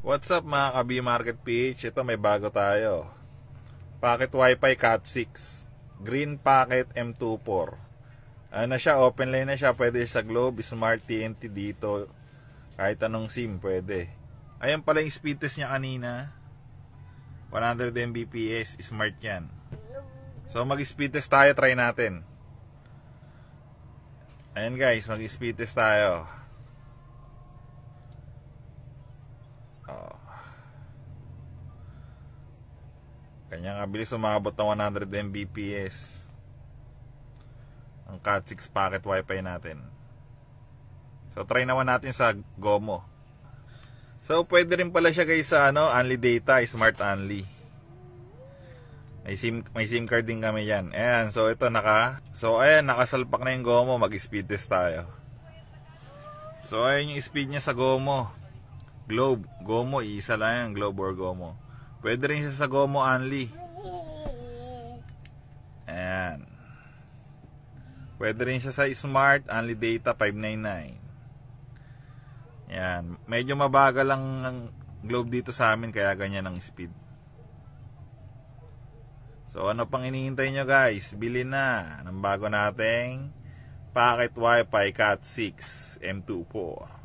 What's up mga ka Market PH? Ito may bago tayo. Packet Wi-Fi Cat 6. Green Packet M24. Ano siya, open line na siya. Pwede sa Globe, Smart TNT dito. Kahit anong SIM, pwede. Ayan pala yung speed test niya kanina. 100 Mbps, smart yan. So mag-speed test tayo, try natin. Ayan guys, mag-speed test tayo. Oh. Kanya kabilis umabot ng 100 Mbps. Ang Cat 6 packet wifi natin. So try naman natin sa Gomo. So pwede rin pala siya guys sa ano, only data, smart only. May SIM may SIM card din kami yan. Ayan, so ito naka So ayan, nakasalpak na yung Gomo, mag-speed test tayo. So ayan yung speed niya sa Gomo. Globe, Gomo, isa lang yan, Globe or Gomo. Pwede rin siya sa Gomo only. Ayan. Pwede rin siya sa Smart, only data 599. Yan. Medyo mabagal lang ang globe dito sa amin kaya ganyan ang speed. So ano pang hinihintay nyo guys? Bili na ng bago nating Packet Wi-Fi Cat 6 M24.